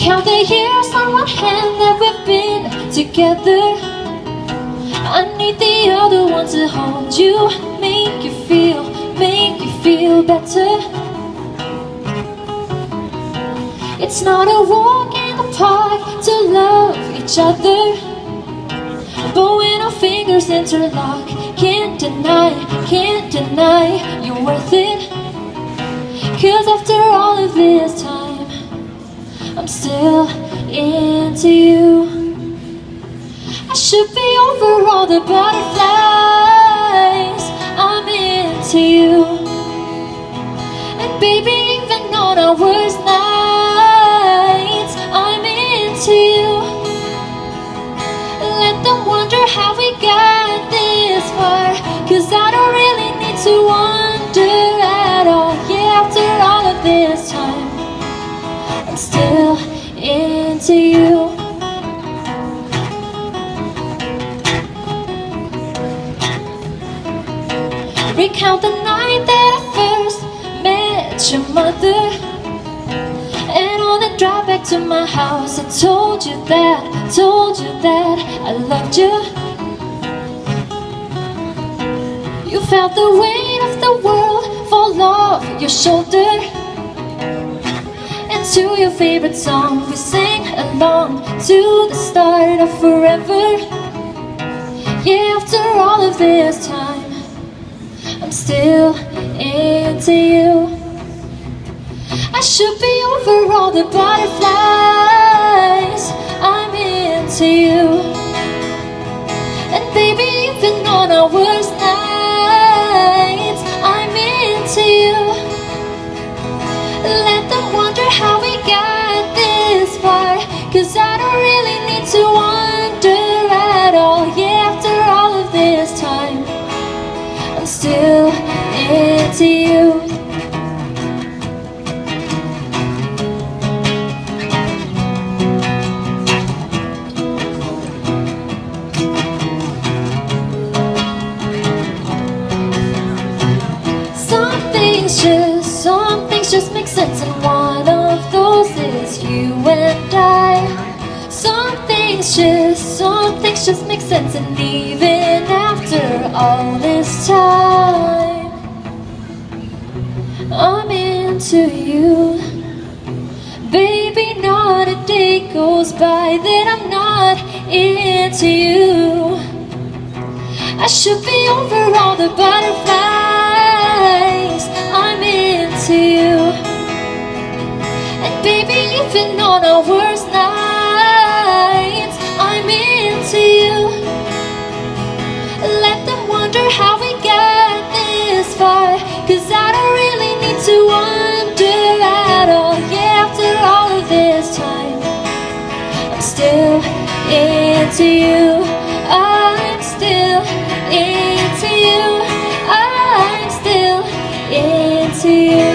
Recount the years on one hand that we've been together? I need the other one to hold you Make you feel, make you feel better. It's not a walk in the park to love each other. But when our fingers interlock Can't deny, can't I'm into you. I should be over all the butterflies. I'm into you. And baby Recount the night that I first met your mother And on the drive back to my house. I told you that, told you that I loved you. You felt the weight of the world fall off your shoulder And to your favorite song we sang along To the start of forever. Yeah, after all of this time I'm still into you. I should be over all the butterflies. I'm into you. And baby, even on our worst nights I'm into you. Let them wonder how things just, some things just make sense And one of those is you and I. Some things just, some things just make sense And even after all this time I'm into you. Baby, not a day goes by that I'm not into you. I should be over all the butterflies to you. And baby, even on our worst nights I'm into you. Let them wonder how we got this far. Cause I don't really need to wonder at all. Yeah, after all of this time I'm still into you. I'm still into you. I'm still into you.